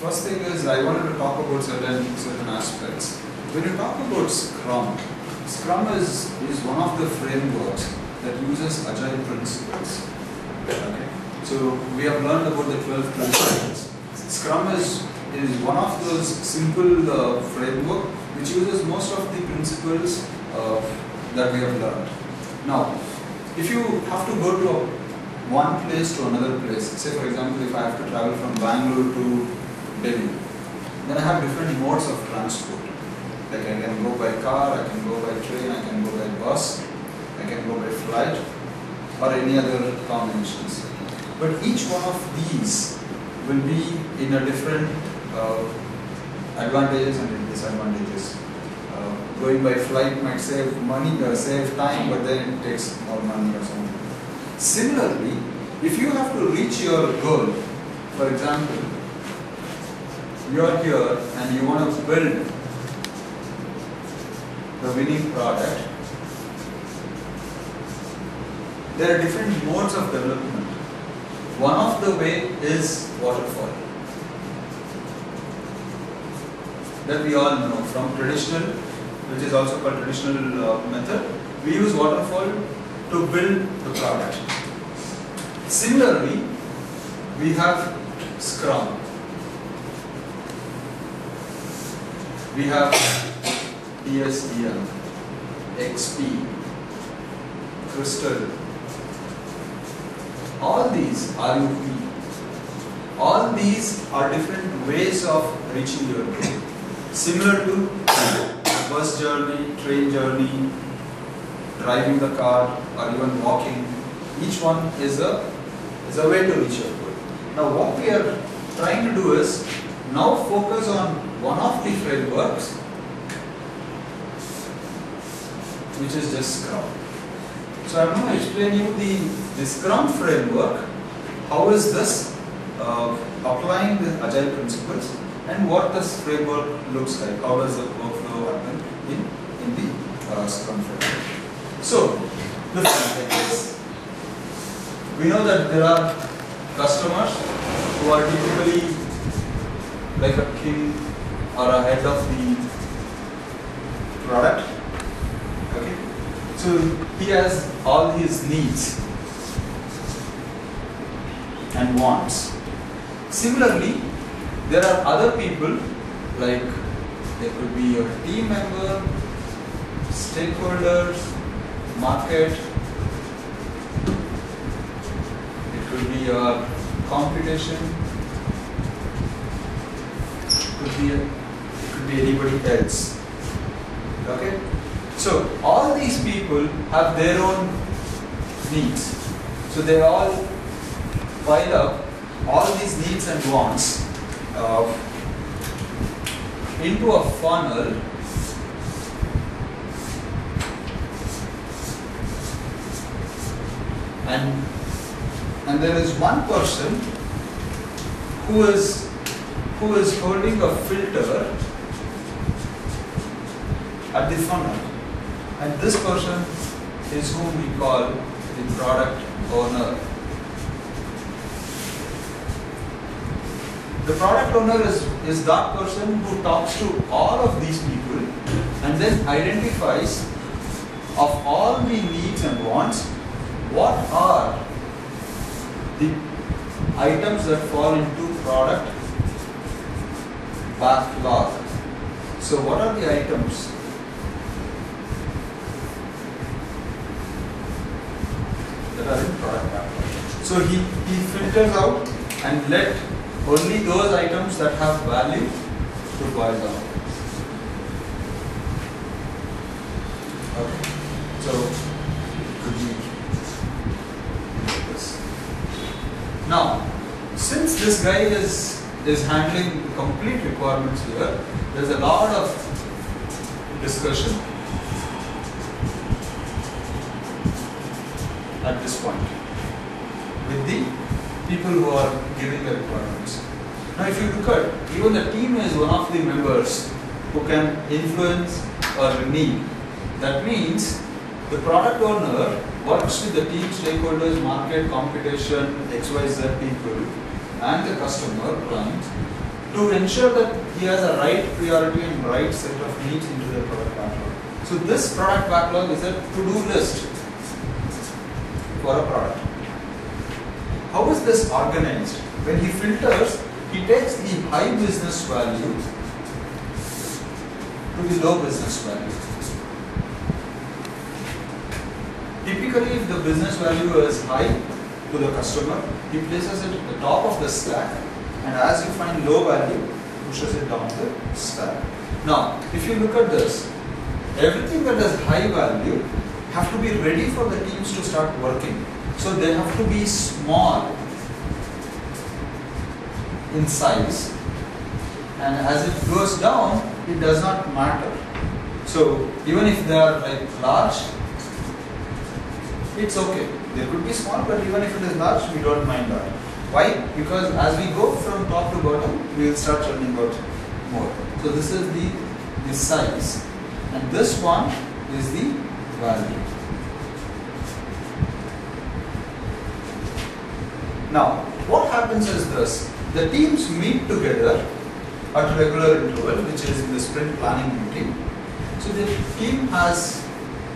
First thing is I wanted to talk about certain certain aspects. When you talk about Scrum, Scrum is, is one of the frameworks that uses agile principles. Okay. So we have learned about the 12 principles. Scrum is, is one of those simple uh, framework which uses most of the principles uh, that we have learned. Now, if you have to go to a, one place to another place, say for example if I have to travel from Bangalore to Delhi, then I have different modes of transport. Like I can go by car, I can go by train, I can go by bus, I can go by flight, or any other combinations. But each one of these will be in a different uh, advantages and disadvantages. Uh, going by flight might save money, uh, save time, but then it takes more money or something. Similarly, if you have to reach your goal, for example, you are here and you want to build the winning product, there are different modes of development. One of the way is waterfall. That we all know from traditional, which is also called traditional uh, method, we use waterfall to build the product. Similarly, we have Scrum. We have DSDM, XP, Crystal, all these RUP, all these are different ways of reaching your goal. Similar to bus journey, train journey, driving the car, or even walking. Each one is a is a way to reach your goal. Now, what we are trying to do is now focus on one of the frameworks, which is just Scrum. So I'm going to explain you the, the Scrum framework. How is this uh, applying the agile principles and what this framework looks like? How does the workflow happen in, in the uh, Scrum framework? So, the this. We know that there are customers who are typically like a king or a head of the product. Okay. So he has all his needs and wants. Similarly, there are other people like there could be your team member, stakeholders, market, it could be your competition, it could be it be anybody else. Okay? So all these people have their own needs. So they all pile up all these needs and wants uh, into a funnel and and there is one person who is who is holding a filter at the funnel and this person is whom we call the product owner. The product owner is, is that person who talks to all of these people and then identifies of all the needs and wants, what are the items that fall into product backlog. So what are the items? Product. So he, he filters out and let only those items that have value to boil down. Okay. So could this. Now, since this guy is is handling complete requirements here, there's a lot of discussion at this point with the people who are giving the requirements. Now, if you look at even the team is one of the members who can influence or need. That means the product owner works with the team stakeholders, market, competition, XYZ people, and the customer client to ensure that he has a right priority and right set of needs into the product backlog. So this product backlog is a to-do list for a product. How is this organized? When he filters, he takes the high business value to the low business value. Typically, if the business value is high to the customer, he places it at the top of the stack and as you find low value, pushes it down the stack. Now, if you look at this, everything that is high value have to be ready for the teams to start working. So they have to be small in size and as it goes down, it does not matter. So even if they are like large, it's okay. They could be small, but even if it is large, we don't mind that. Why? Because as we go from top to bottom, we will start churning out more. So this is the, the size. And this one is the value. Now, what happens is this. The teams meet together at regular interval, which is in the sprint planning meeting. So the team has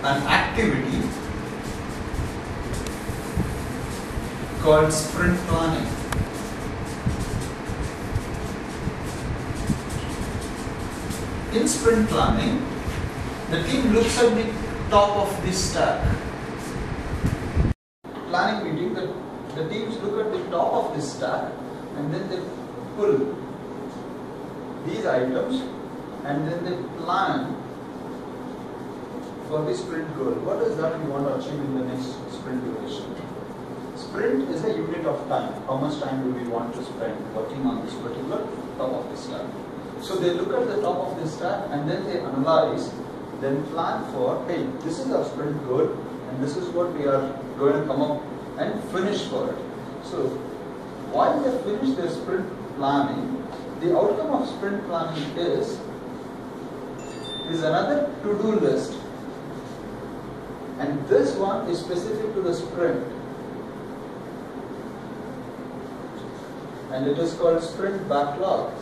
an activity called sprint planning. In sprint planning, the team looks at the top of this stack. Planning meeting, the, the teams look at the top of the stack and then they pull these items and then they plan for the sprint goal. What is that we want to achieve in the next sprint duration? Sprint is a unit of time. How much time do we want to spend working on this particular top of the stack? So they look at the top of the stack and then they analyze, then plan for, hey, this is our sprint goal and this is what we are going to come up and finish for it. So while they finish their sprint planning, the outcome of sprint planning is is another to-do list. And this one is specific to the sprint. And it is called sprint backlog.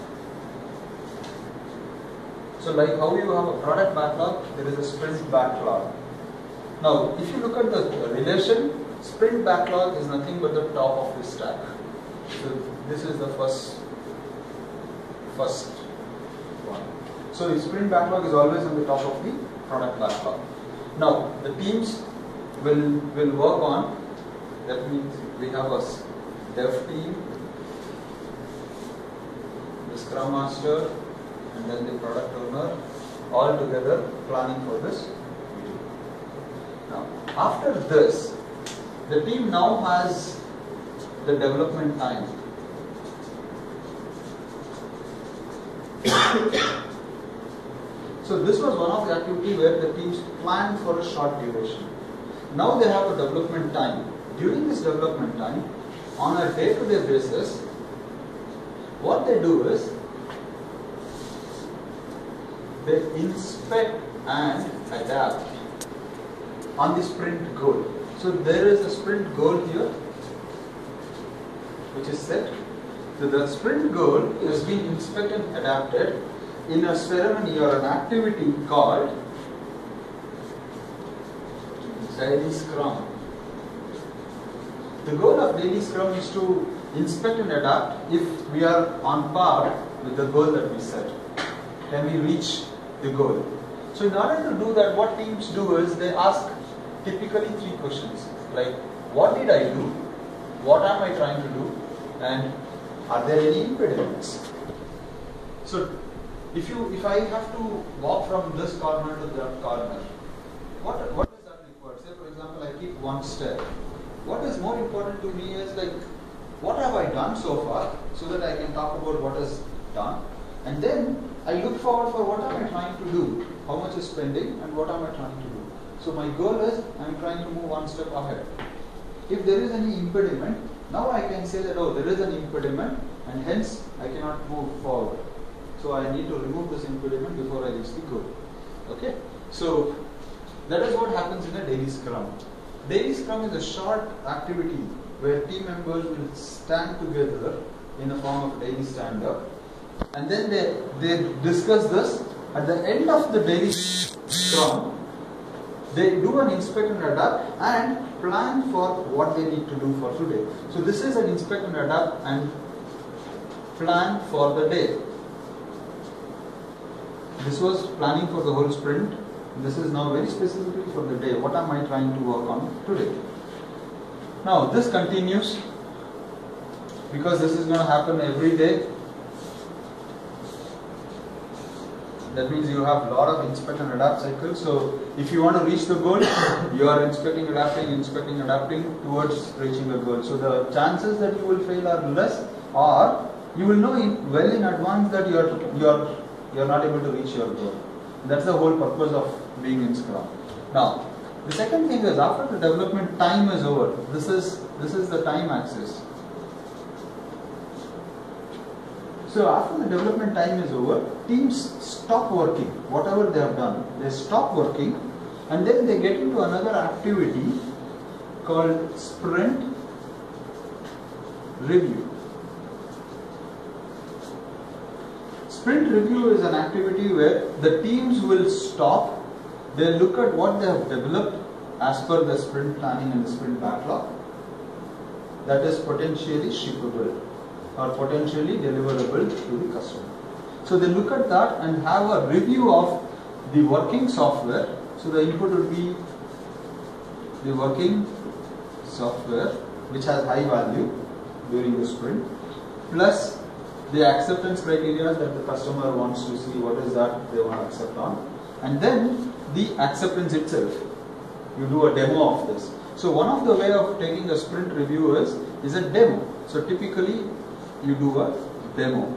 So like how you have a product backlog there is a sprint backlog. Now if you look at the relation sprint backlog is nothing but the top of the stack so this is the first first one. So the sprint backlog is always on the top of the product backlog. Now the teams will will work on that means we have a dev team, the scrum master, and then the product owner all together planning for this Now after this, the team now has the development time so this was one of the activity where the teams planned for a short duration. Now they have a development time. During this development time, on a day-to-day basis, what they do is they inspect and adapt on the sprint goal. So there is a sprint goal here, which is set so the sprint goal is being inspected and adapted in a ceremony or an activity called daily scrum. The goal of daily scrum is to inspect and adapt if we are on par with the goal that we set. Can we reach the goal? So in order to do that, what teams do is they ask typically three questions like what did I do? What am I trying to do? And are there any impediments? So, if you if I have to walk from this corner to that corner, what what does that require? Say for example, I keep one step. What is more important to me is like, what have I done so far, so that I can talk about what is done, and then I look forward for what am I trying to do, how much is spending, and what am I trying to do. So my goal is I am trying to move one step ahead. If there is any impediment, now I can say that, oh, there is an impediment and hence I cannot move forward. So I need to remove this impediment before I reach the goal. Okay? So that is what happens in a daily scrum. Daily scrum is a short activity where team members will stand together in the form of daily stand up and then they, they discuss this. At the end of the daily scrum, they do an inspect and adapt and plan for what they need to do for today. So this is an inspect and adapt and plan for the day. This was planning for the whole sprint. This is now very specifically for the day. What am I trying to work on today? Now this continues because this is going to happen every day. That means you have a lot of inspect and adapt cycles. So if you want to reach the goal, you are inspecting, adapting, inspecting, adapting towards reaching the goal. So the chances that you will fail are less, or you will know in, well in advance that you are you are you are not able to reach your goal. That's the whole purpose of being in Scrum. Now, the second thing is after the development time is over. This is this is the time axis. So after the development time is over, teams stop working, whatever they have done. They stop working and then they get into another activity called sprint review. Sprint review is an activity where the teams will stop, they look at what they have developed as per the sprint planning and the sprint backlog that is potentially shippable or potentially deliverable to the customer. So they look at that and have a review of the working software. So the input would be the working software which has high value during the sprint plus the acceptance criteria that the customer wants to see what is that they want to accept on and then the acceptance itself you do a demo of this so one of the way of taking a sprint review is is a demo so typically you do a demo.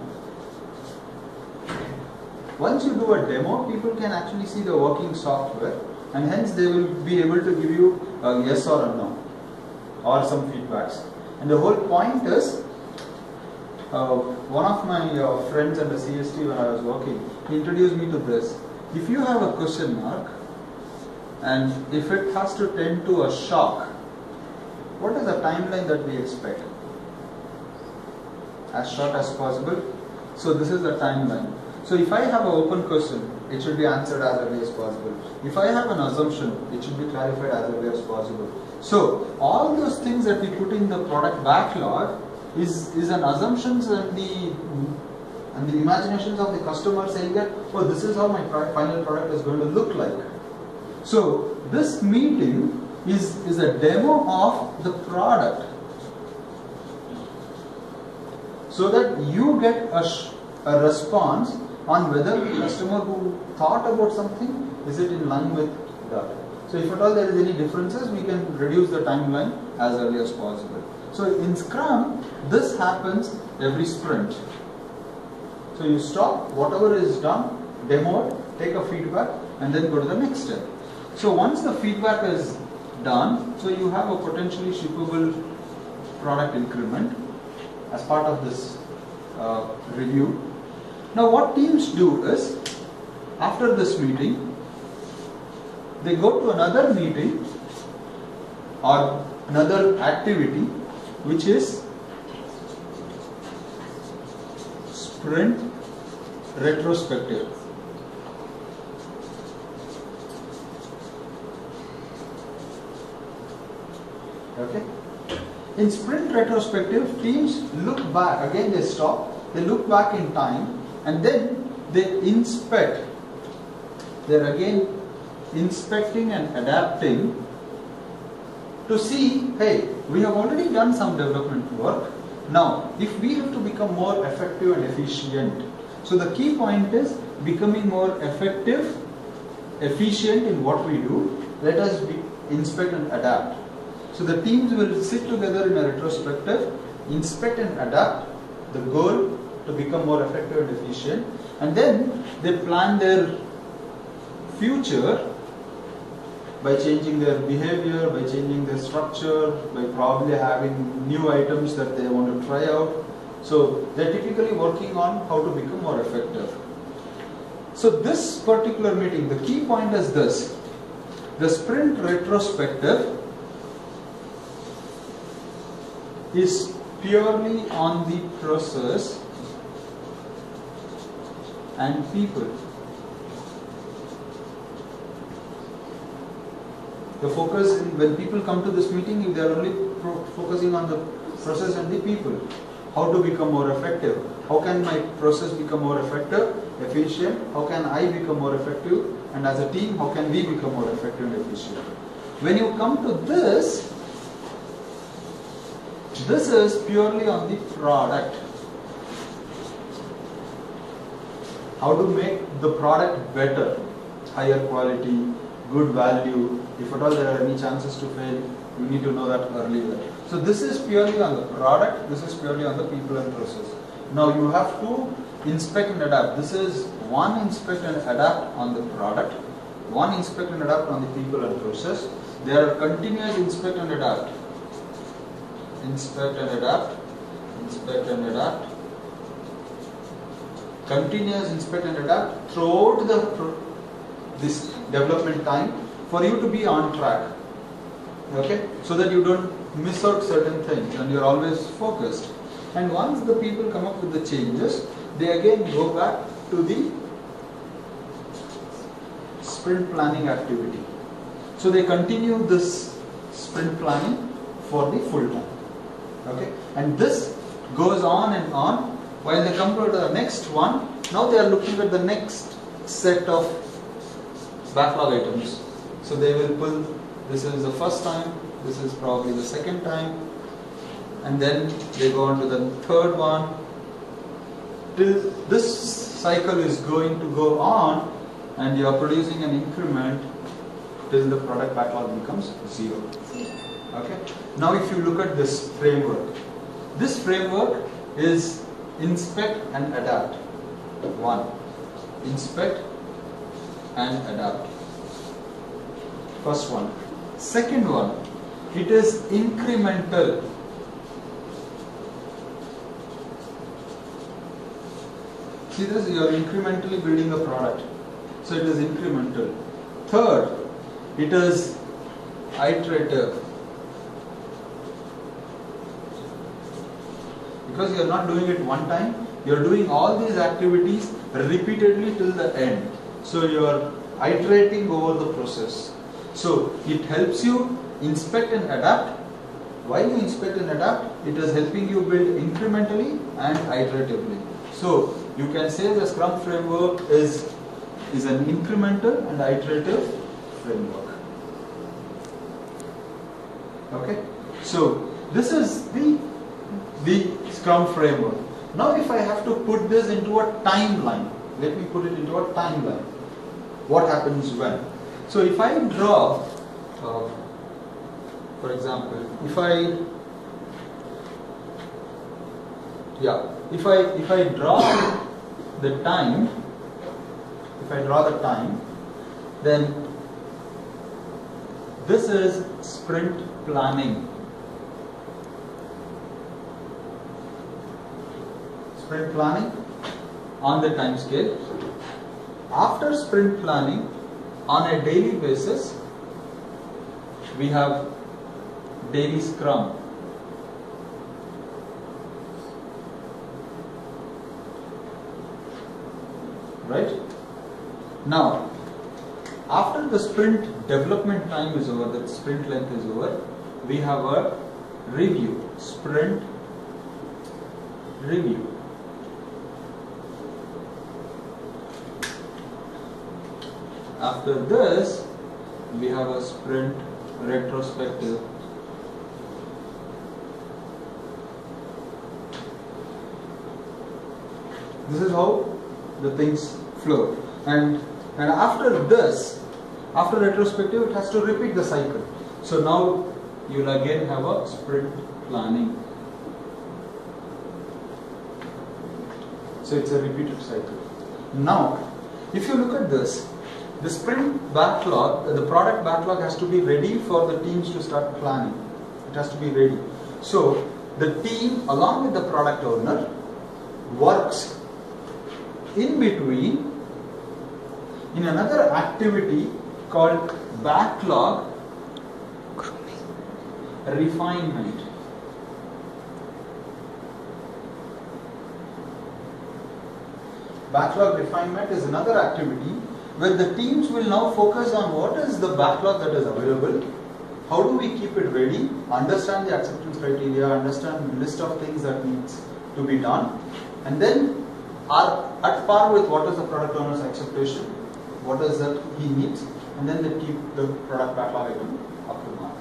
Once you do a demo, people can actually see the working software and hence they will be able to give you a yes or a no or some feedbacks. And the whole point is, uh, one of my uh, friends at the CST when I was working, he introduced me to this. If you have a question mark and if it has to tend to a shock, what is the timeline that we expect? As short as possible. So this is the timeline. So if I have an open question, it should be answered as early as possible. If I have an assumption, it should be clarified as early as possible. So all those things that we put in the product backlog is, is an assumptions and the and the imaginations of the customer saying that, oh, this is how my final product is going to look like. So this meeting is, is a demo of the product so that you get a, a response on whether the customer who thought about something is it in line with that. So if at all there is any differences, we can reduce the timeline as early as possible. So in Scrum, this happens every sprint. So you stop, whatever is done, demo it, take a feedback, and then go to the next step. So once the feedback is done, so you have a potentially shippable product increment as part of this uh, review. Now what teams do is, after this meeting, they go to another meeting or another activity which is sprint retrospective. Okay. In sprint retrospective, teams look back, again they stop, they look back in time and then they inspect. They're again inspecting and adapting to see, hey, we have already done some development work. Now, if we have to become more effective and efficient, so the key point is becoming more effective, efficient in what we do, let us inspect and adapt. So the teams will sit together in a retrospective, inspect and adapt the goal to become more effective and efficient, and then they plan their future by changing their behavior, by changing their structure, by probably having new items that they want to try out. So they're typically working on how to become more effective. So this particular meeting, the key point is this. The sprint retrospective is purely on the process and people. The focus when people come to this meeting, if they are only focusing on the process and the people, how to become more effective? How can my process become more effective, efficient? How can I become more effective? And as a team, how can we become more effective and efficient? When you come to this, this is purely on the product. How to make the product better, higher quality, good value. If at all there are any chances to fail, you need to know that earlier. So this is purely on the product, this is purely on the people and process. Now you have to inspect and adapt. This is one inspect and adapt on the product, one inspect and adapt on the people and process. There are continuous inspect and adapt. Inspect and adapt, inspect and adapt. Continuous inspect and adapt throughout the this development time for you to be on track. Okay, so that you don't miss out certain things and you're always focused. And once the people come up with the changes, they again go back to the sprint planning activity. So they continue this sprint planning for the full time. Okay, and this goes on and on while they come to the next one. Now they are looking at the next set of backlog items. So they will pull. This is the first time. This is probably the second time, and then they go on to the third one. Till this cycle is going to go on, and you are producing an increment till the product backlog becomes zero. Okay. Now, if you look at this framework, this framework is inspect and adapt. One, inspect and adapt. First one. Second one, it is incremental. See this, you are incrementally building a product. So it is incremental. Third, it is iterative. Because you are not doing it one time, you are doing all these activities repeatedly till the end. So you are iterating over the process. So it helps you inspect and adapt. While you inspect and adapt, it is helping you build incrementally and iteratively. So you can say the Scrum framework is, is an incremental and iterative framework. Okay? So this is the the Scrum framework. Now if I have to put this into a timeline, let me put it into a timeline. What happens when? So if I draw, uh, for example, if I, yeah, if I if I draw the time, if I draw the time, then this is sprint planning. Sprint planning on the time scale. After sprint planning, on a daily basis, we have daily scrum. Right? Now, after the sprint development time is over, the sprint length is over, we have a review, sprint review. After this, we have a sprint retrospective. This is how the things flow. And and after this, after retrospective, it has to repeat the cycle. So now you'll again have a sprint planning. So it's a repeated cycle. Now, if you look at this, the sprint backlog, uh, the product backlog has to be ready for the teams to start planning. It has to be ready. So the team, along with the product owner, works in between in another activity called backlog refinement. backlog refinement is another activity where the teams will now focus on what is the backlog that is available, how do we keep it ready, understand the acceptance criteria, understand the list of things that needs to be done, and then are at par with what is the product owner's expectation, what is that he needs, and then they keep the product backlog item up to mark.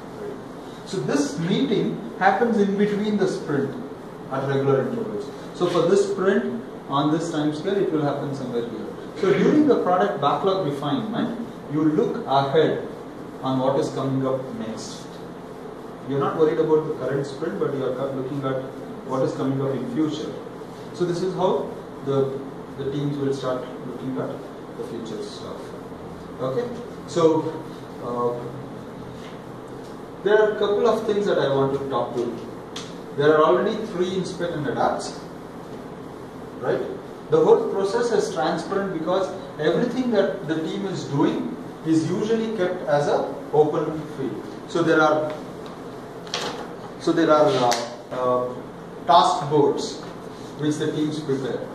So this meeting happens in between the sprint at regular intervals. So for this sprint, on this time scale, it will happen somewhere here. So during the product backlog refinement, you look ahead on what is coming up next. You're not worried about the current sprint, but you are looking at what is coming up in future. So this is how the the teams will start looking at the future stuff. Okay. So uh, there are a couple of things that I want to talk to. There are already three inspect and adapts, right? The whole process is transparent because everything that the team is doing is usually kept as a open field. So there are so there are uh, uh, task boards which the teams prepare.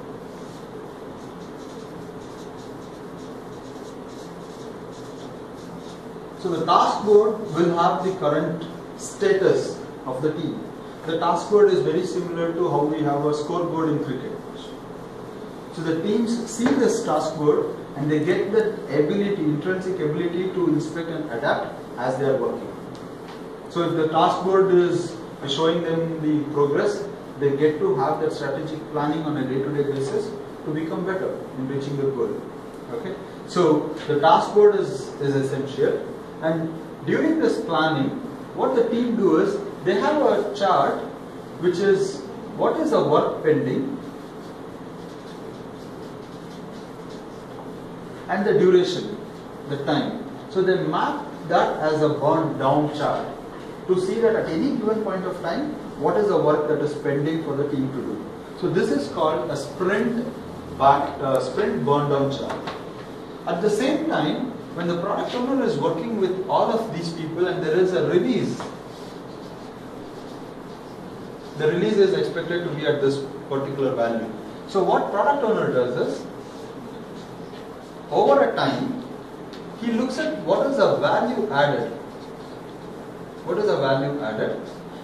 So the task board will have the current status of the team. The task board is very similar to how we have a scoreboard in cricket. So the teams see this task board and they get the ability, intrinsic ability to inspect and adapt as they are working. So if the task board is showing them the progress, they get to have that strategic planning on a day-to-day basis to become better in reaching the goal. Okay. So the task board is, is essential and during this planning, what the team do is they have a chart which is what is the work pending and the duration, the time. So they map that as a burn down chart to see that at any given point of time, what is the work that is pending for the team to do. So this is called a sprint back, uh, sprint burn down chart. At the same time, when the product owner is working with all of these people and there is a release, the release is expected to be at this particular value. So what product owner does is, over a time, he looks at what is the value added. What is the value added?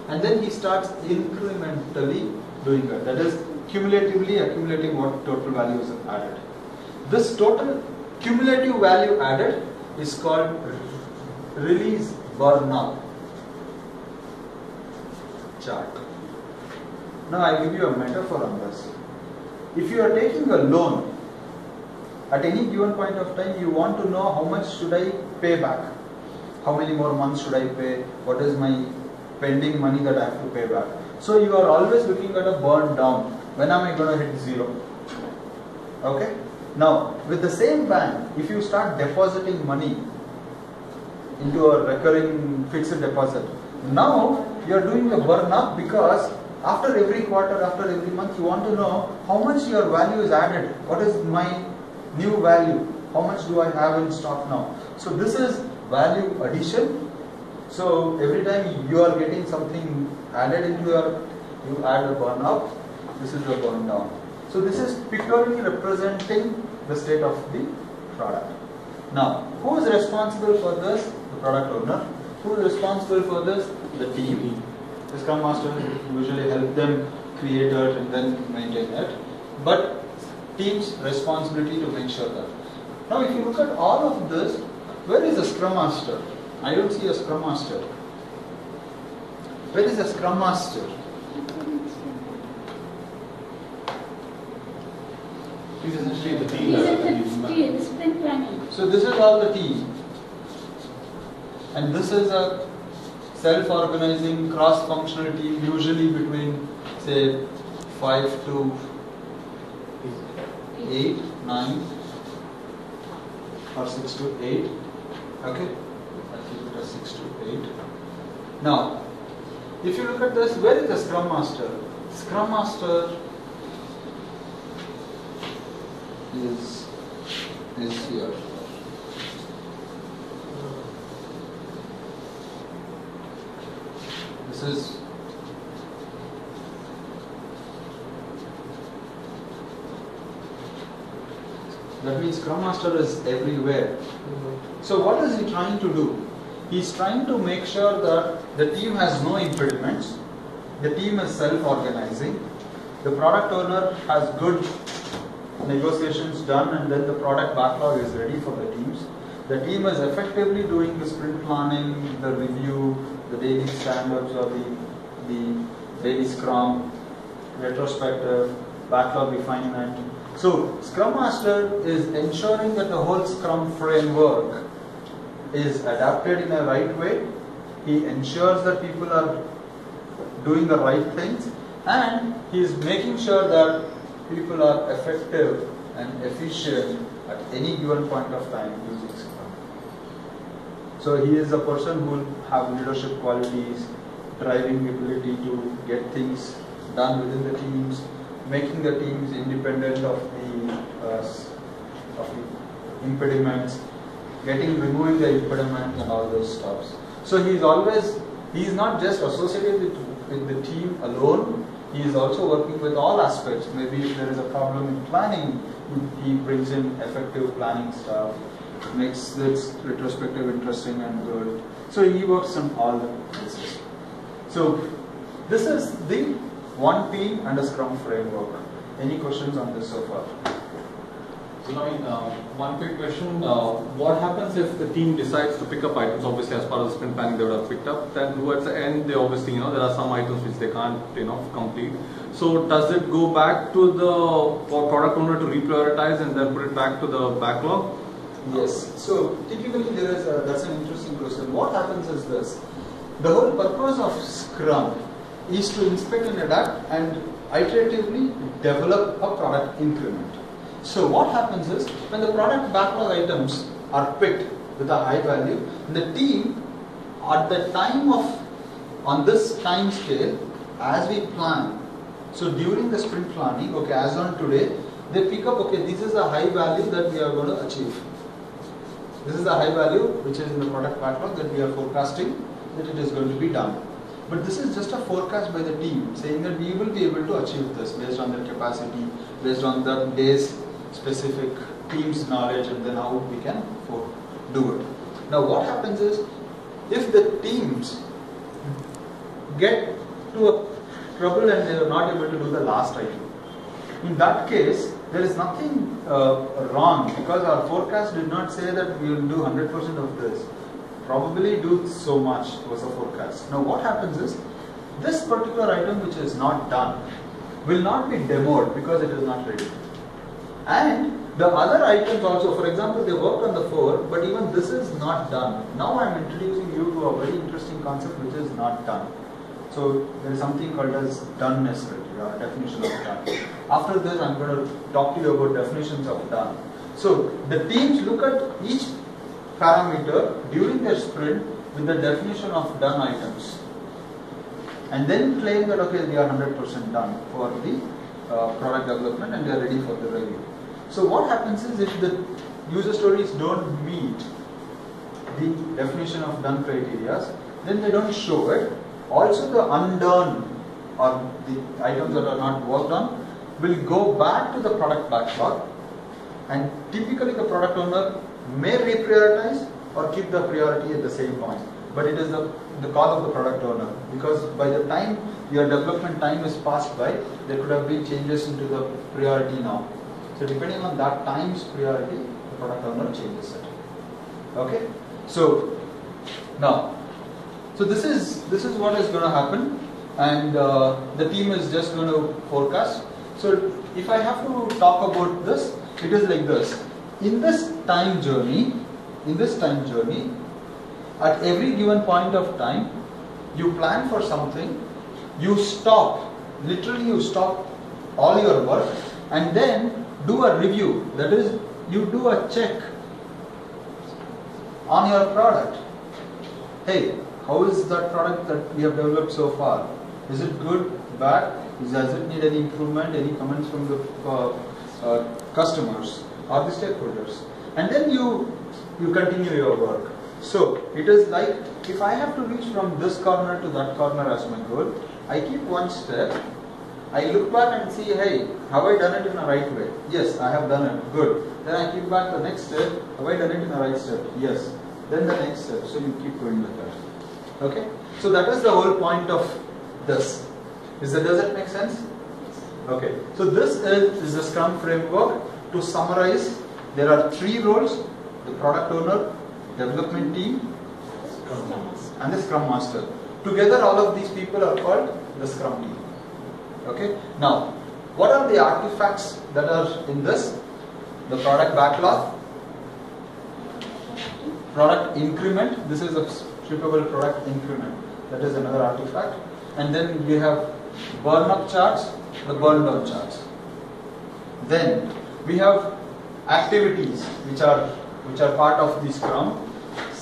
And then he starts incrementally doing it. That is, cumulatively accumulating what total value is added. This total cumulative value added is called release burn-up chart. Now I give you a metaphor on this. If you are taking a loan, at any given point of time you want to know how much should I pay back? How many more months should I pay? What is my pending money that I have to pay back? So you are always looking at a burn down. When am I going to hit zero? Okay? Now, with the same bank, if you start depositing money into a recurring fixed deposit, now you are doing a burn up because after every quarter, after every month, you want to know how much your value is added. What is my new value? How much do I have in stock now? So this is value addition. So every time you are getting something added into your, you add a burn up. This is your burn down. So this is pictorially representing the state of the product. Now, who is responsible for this? The product owner. Who is responsible for this? The team. The Scrum Master usually help them create it and then maintain it. But team's responsibility to make sure that. Now, if you look at all of this, where is the Scrum Master? I don't see a Scrum Master. Where is the Scrum Master? He's essentially the team. He's in the team, sprint planning. So this is all the team. And this is a self-organizing, cross-functional team, usually between, say, five to eight, nine, or six to eight. Okay, I'll keep it as six to eight. Now, if you look at this, where is the Scrum Master? Scrum Master is is here. This is That means Scrum Master is everywhere. So what is he trying to do? He's trying to make sure that the team has no impediments, the team is self-organizing, the product owner has good negotiations done and then the product backlog is ready for the teams. The team is effectively doing the sprint planning, the review, the daily standards or the, the daily scrum, retrospective, backlog refinement. So Scrum Master is ensuring that the whole Scrum framework is adapted in a right way. He ensures that people are doing the right things and he is making sure that people are effective and efficient at any given point of time using Scrum. So he is a person who will have leadership qualities, driving ability to get things done within the teams, making the teams independent of the, uh, of the impediments, getting removing the impediments and all those stuffs. So he is always he is not just associated with, with the team alone. He is also working with all aspects. Maybe if there is a problem in planning, he, brings in effective planning stuff, makes this retrospective interesting and good. So he works on all the places. So this is the one team and a Scrum framework. Any questions on this so far? So now, uh, one quick question: uh, What happens if the team decides to pick up items? Obviously, as part of the sprint planning, they would have picked up. Then towards the end, they obviously, you know, there are some items which they can't, you know, complete. So does it go back to the for product owner to reprioritize and then put it back to the backlog? Yes. So typically there is a, that's an interesting question. What happens is this: the whole purpose of Scrum is to inspect and adapt and iteratively develop a product increment. So what happens is when the product backlog items are picked with a high value, the team at the time of on this time scale as we plan. So during the sprint planning, okay, as on today, they pick up okay, this is a high value that we are going to achieve. This is the high value which is in the product backlog that we are forecasting that it is going to be done. But this is just a forecast by the team saying that we will be able to achieve this based on their capacity, based on the day's specific team's knowledge and then how we can do it. Now what happens is if the teams get to a trouble and they are not able to do the last item, in that case there is nothing uh, wrong because our forecast did not say that we will do 100% of this. Probably do so much was a forecast. Now what happens is this particular item which is not done will not be demoed because it is not ready. And the other items also, for example, they worked on the 4, but even this is not done. Now I am introducing you to a very interesting concept which is not done. So there is something called as doneness criteria, definition of done. After this, I'm going to talk to you about definitions of done. So the teams look at each parameter during their sprint with the definition of done items, and then claim that okay, they are 100% done for the uh, product development and they are ready for the review. So what happens is if the user stories don't meet the definition of done criteria, then they don't show it. Also the undone or the items that are not worked on will go back to the product backlog and typically the product owner may reprioritize or keep the priority at the same point. But it is the, the call of the product owner because by the time your development time is passed by, there could have been changes into the priority now. So depending on that time's priority, the product owner changes it. Okay? So now, so this is this is what is going to happen, and uh, the team is just going to forecast. So if I have to talk about this, it is like this. In this time journey, in this time journey, at every given point of time, you plan for something, you stop, literally you stop all your work, and then do a review. That is, you do a check on your product. Hey, how is that product that we have developed so far? Is it good, bad? Does it need any improvement? Any comments from the uh, uh, customers or the stakeholders? And then you you continue your work. So it is like if I have to reach from this corner to that corner as my goal, I keep one step I look back and see, hey, have I done it in the right way? Yes, I have done it. Good. Then I keep back the next step. Have I done it in the right step? Yes. Then the next step. So you keep going with that. Okay? So that is the whole point of this. Is that does that make sense? Okay. So this is, is the Scrum framework. To summarize, there are three roles: the product owner, development team, and the Scrum Master. Together, all of these people are called the Scrum team. Okay. Now, what are the artifacts that are in this? The product backlog, product increment. This is a shippable product increment. That is another artifact. And then we have burn up charts, the burn down charts. Then we have activities which are which are part of the Scrum.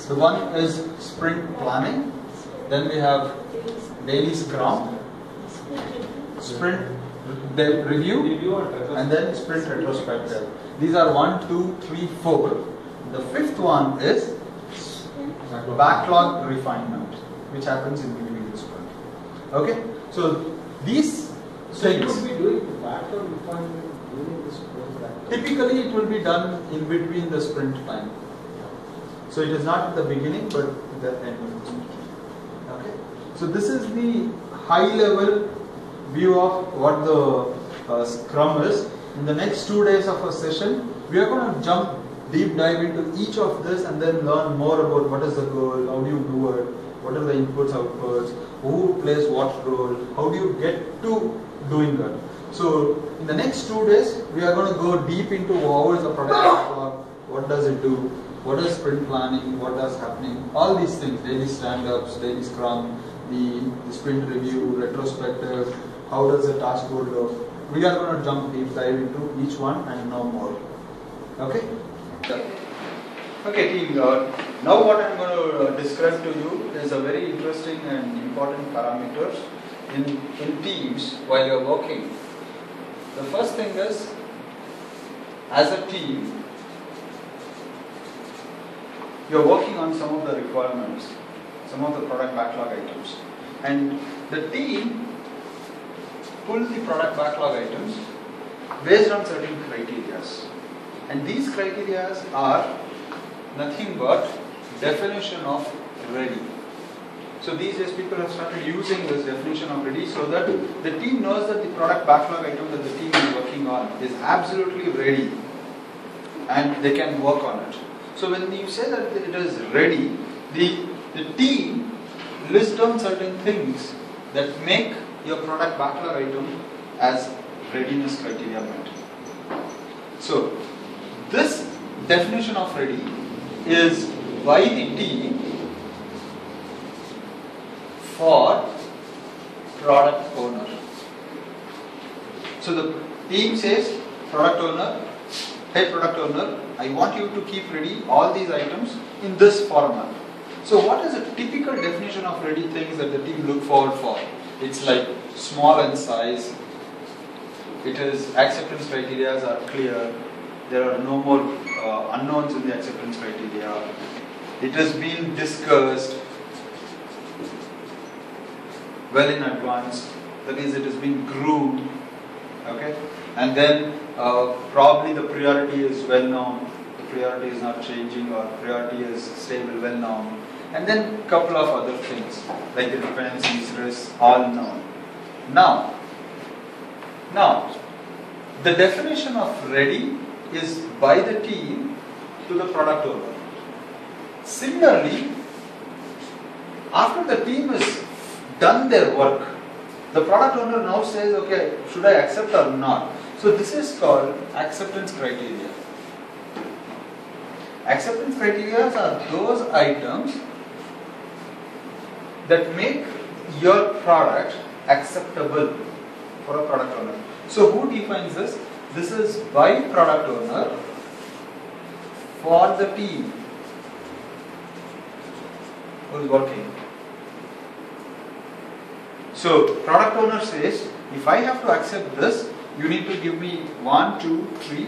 The one is sprint planning. Then we have daily Scrum, sprint review, and then sprint retrospective. These are one, two, three, four. The fifth one is backlog refinement, which happens in between the sprint. Okay, so these So you things be doing the backlog refinement during this program? Typically it will be done in between the sprint time. So it is not the beginning, but the end of the sprint. Okay, so this is the high level view of what the uh, Scrum is. In the next two days of our session, we are going to jump deep dive into each of this and then learn more about what is the goal, how do you do it, what are the inputs, outputs, who plays what role, how do you get to doing that. So in the next two days, we are going to go deep into how is the product backlog, what does it do, what is sprint planning, what is happening, all these things, daily stand-ups, daily scrum, the, the sprint review, retrospective, how does the task board look. We are going to jump deep dive into each one and know more. Okay? Okay, team. Uh, now what I'm going to uh, describe to you is a very interesting and important parameters in, in teams while you're working. The first thing is, as a team, you're working on some of the requirements, some of the product backlog items. And the team pulls the product backlog items based on certain criteria. And these criteria are nothing but definition of ready. So these days people have started using this definition of ready so that the team knows that the product backlog item that the team is working on is absolutely ready and they can work on it. So when you say that it is ready, the, the team lists down certain things that make your product backlog item as readiness criteria met. So this definition of ready is why the team for product owner. So the team says, product owner, hey product owner, I want you to keep ready all these items in this format. So what is a typical definition of ready things that the team look forward for? It's like small in size. It is acceptance criteria are clear. There are no more uh, unknowns in the acceptance criteria. It has been discussed well in advance. That is, it has been groomed. Okay, and then uh, probably the priority is well known. The priority is not changing, or priority is stable, well known. And then couple of other things like the dependencies, risks, all known. Now, now, the definition of ready is by the team to the product owner. Similarly, after the team has done their work, the product owner now says, okay, should I accept or not? So this is called acceptance criteria. Acceptance criteria are those items that make your product acceptable for a product owner. So who defines this? This is by product owner for the team who is working. So product owner says, if I have to accept this, you need to give me one, two, three,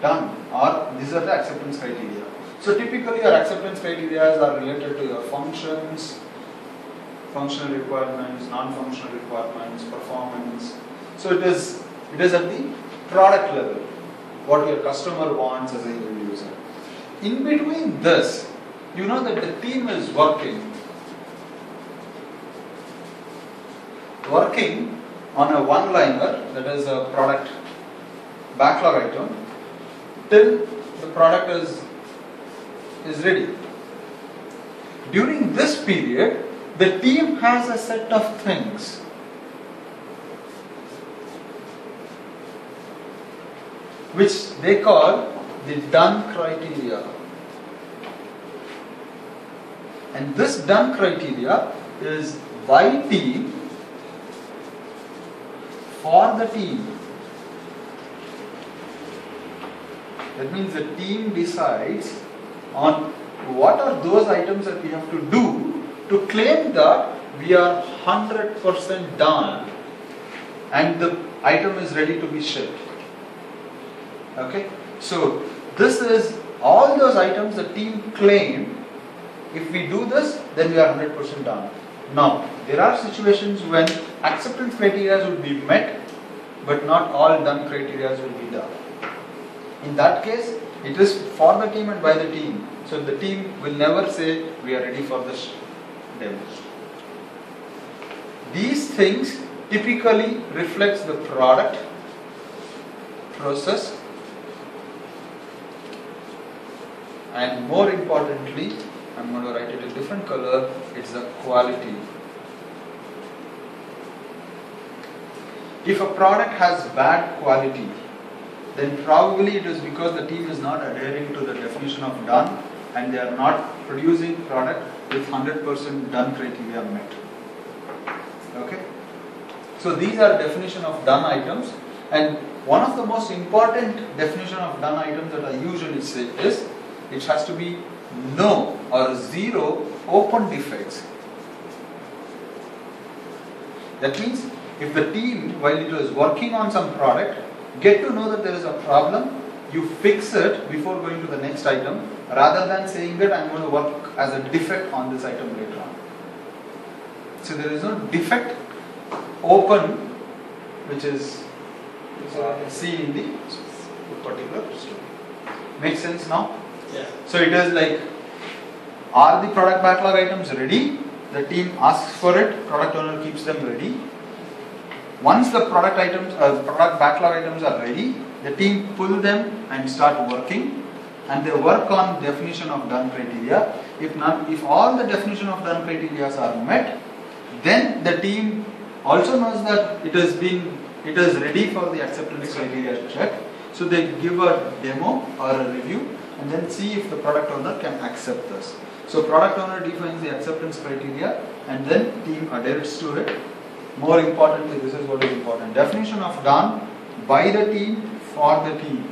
done. Or these are the acceptance criteria. So typically your acceptance criteria are related to your functions, functional requirements, non-functional requirements, performance. So it is it is at the product level, what your customer wants as a user. In between this, you know that the team is working working on a one liner that is a product backlog item till the product is is ready. During this period, the team has a set of things which they call the done criteria. And this done criteria is team for the team. That means the team decides on what are those items that we have to do to claim that we are 100% done and the item is ready to be shipped. Okay? So, this is all those items the team claim if we do this, then we are 100% done. Now, there are situations when acceptance criteria will be met, but not all done criteria will be done. In that case, it is for the team and by the team. So the team will never say we are ready for this demo. These things typically reflects the product, process, and more importantly, I'm going to write it a different color, it's the quality. If a product has bad quality, then probably it is because the team is not adhering to the definition of done and they are not producing product with 100% done criteria met. Okay? So these are definition of done items and one of the most important definition of done items that I usually say is it has to be no or zero open defects. That means if the team while it was working on some product get to know that there is a problem you fix it before going to the next item rather than saying that I'm going to work as a defect on this item later on. So there is no defect open which is seen in the particular story. Makes sense now? Yeah. So it is like are the product backlog items ready? The team asks for it, product owner keeps them ready. Once the product items, uh, product backlog items are ready, the team pull them and start working and they work on definition of done criteria. If not, if all the definition of done criteria are met, then the team also knows that it has been, it is ready for the acceptance criteria check. So they give a demo or a review and then see if the product owner can accept this. So product owner defines the acceptance criteria and then team adheres to it. More importantly, this is what is important. Definition of done by the team for the team.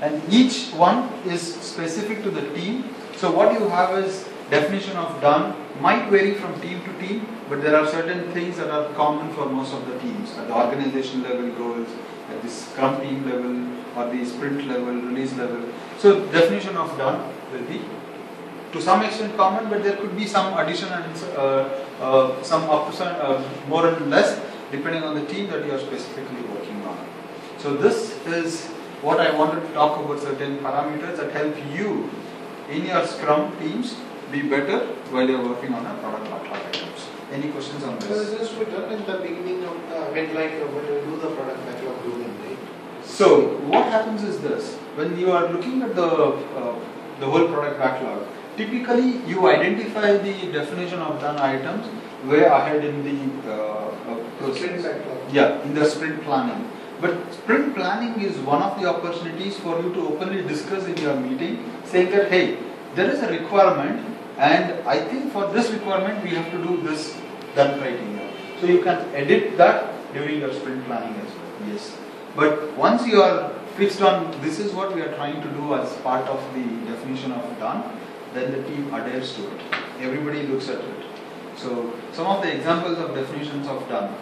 And each one is specific to the team. So what you have is definition of done might vary from team to team, but there are certain things that are common for most of the teams at the organization level goals, at the scrum team level, or the sprint level, release level. So definition of done will be to some extent common, but there could be some addition and uh, uh, some upside, uh, more and less depending on the team that you are specifically working on. So this is what I wanted to talk about certain parameters that help you in your Scrum teams be better while you are working on a product backlog items. Any questions on So this? this we done in the beginning of the event, like uh, when you do the product backlog right? So what happens is this: when you are looking at the uh, the whole product backlog, typically you identify the definition of done items way ahead in the uh, Sprint process. Yeah, in the sprint planning. But sprint planning is one of the opportunities for you to openly discuss in your meeting, saying that hey, there is a requirement, and I think for this requirement we have to do this done criteria. So you can edit that during your sprint planning as well. Yes. But once you are fixed on this is what we are trying to do as part of the definition of done, then the team adheres to it. Everybody looks at it. So some of the examples of definitions of done.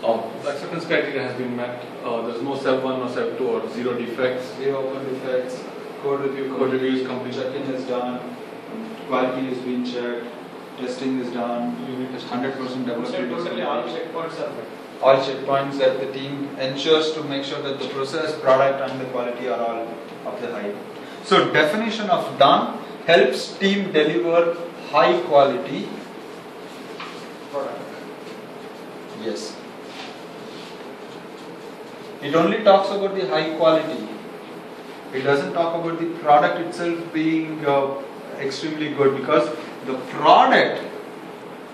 The acceptance criteria has been met. Uh, there is no sev one or sev two or zero defects. Zero open defects, code review, Code reviews complete. check-in is done, quality is being checked, testing is done, Unit testing. hundred percent So development. is totally all checkpoints are met. all checkpoints that the team ensures to make sure that the process, product, and the quality are all of the high. So definition of done helps team deliver high quality. product. Yes. It only talks about the high quality. It doesn't talk about the product itself being uh, extremely good because the product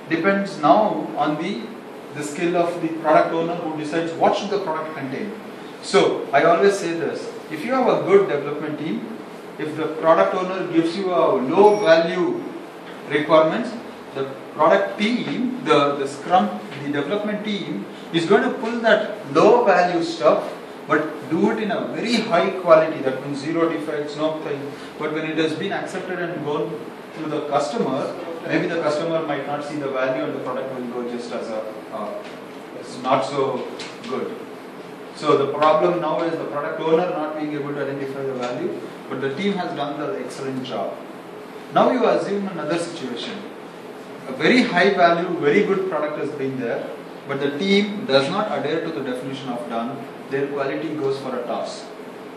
depends now on the the skill of the product owner who decides what should the product contain. So I always say this: if you have a good development team, if the product owner gives you a low value requirements, the product team, the, the scrum, the development team is going to pull that low value stuff but do it in a very high quality, that means zero defects, no thing. But when it has been accepted and gone to the customer, maybe the customer might not see the value and the product will go just as a, uh, it's not so good. So the problem now is the product owner not being able to identify the value, but the team has done the excellent job. Now you assume another situation. A very high value, very good product has been there, but the team does not adhere to the definition of done. Their quality goes for a toss.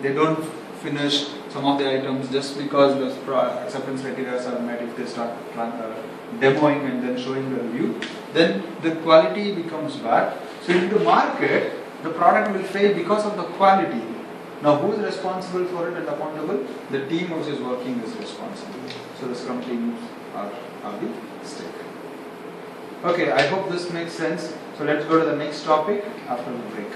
They don't finish some of the items just because the acceptance criteria are met. If they start uh, demoing and then showing the review, then the quality becomes bad. So in the market, the product will fail because of the quality. Now, who is responsible for it and accountable? The team which is working is responsible. So the Scrum team are, are the stake. Okay, I hope this makes sense. So let's go to the next topic after the break.